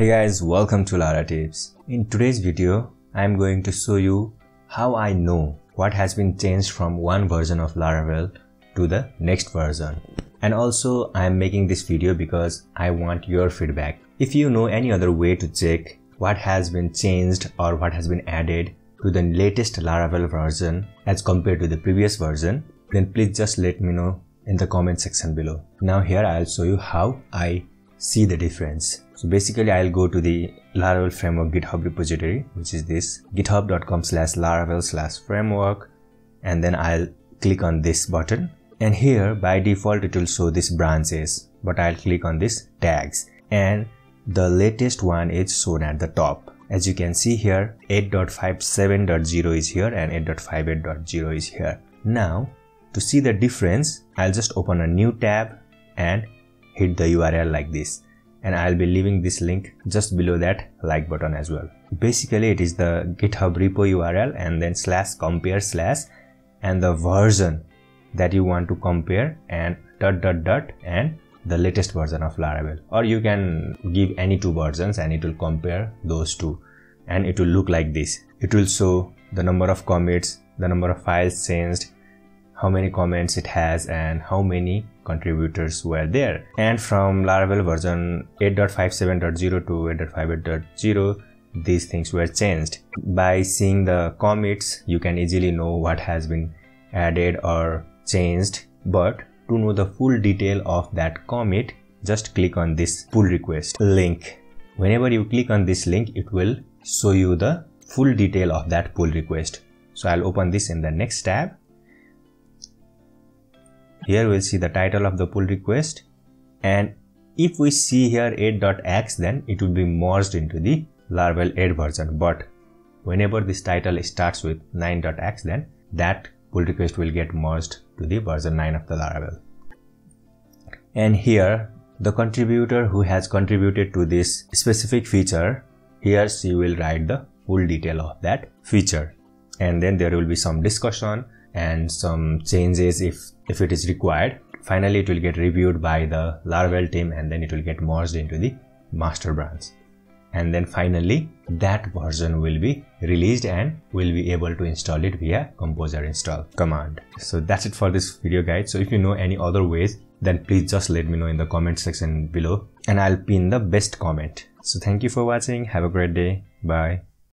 Hey guys, welcome to Laratips. In today's video, I am going to show you how I know what has been changed from one version of Laravel to the next version. And also, I am making this video because I want your feedback. If you know any other way to check what has been changed or what has been added to the latest Laravel version as compared to the previous version, then please just let me know in the comment section below. Now here I'll show you how I see the difference. So basically I'll go to the Laravel framework GitHub repository, which is this github.com slash laravel slash framework. And then I'll click on this button. And here by default, it will show this branches, but I'll click on this tags and the latest one is shown at the top. As you can see here, 8.57.0 is here and 8.58.0 is here. Now, to see the difference, I'll just open a new tab and hit the URL like this and I'll be leaving this link just below that like button as well. Basically it is the github repo URL and then slash compare slash and the version that you want to compare and dot dot dot and the latest version of Laravel or you can give any two versions and it will compare those two and it will look like this. It will show the number of commits, the number of files changed, how many comments it has and how many contributors were there. And from Laravel version 8.57.0 to 8.58.0, these things were changed. By seeing the commits, you can easily know what has been added or changed. But to know the full detail of that commit, just click on this pull request link. Whenever you click on this link, it will show you the full detail of that pull request. So I'll open this in the next tab here we'll see the title of the pull request. And if we see here 8.x then it will be merged into the Laravel 8 version. But whenever this title starts with 9.x then that pull request will get merged to the version 9 of the Laravel. And here the contributor who has contributed to this specific feature here she will write the full detail of that feature. And then there will be some discussion and some changes if if it is required. Finally it will get reviewed by the laravel team and then it will get merged into the master branch. And then finally that version will be released and we'll be able to install it via composer install command. So that's it for this video guide so if you know any other ways then please just let me know in the comment section below and i'll pin the best comment. So thank you for watching. Have a great day. Bye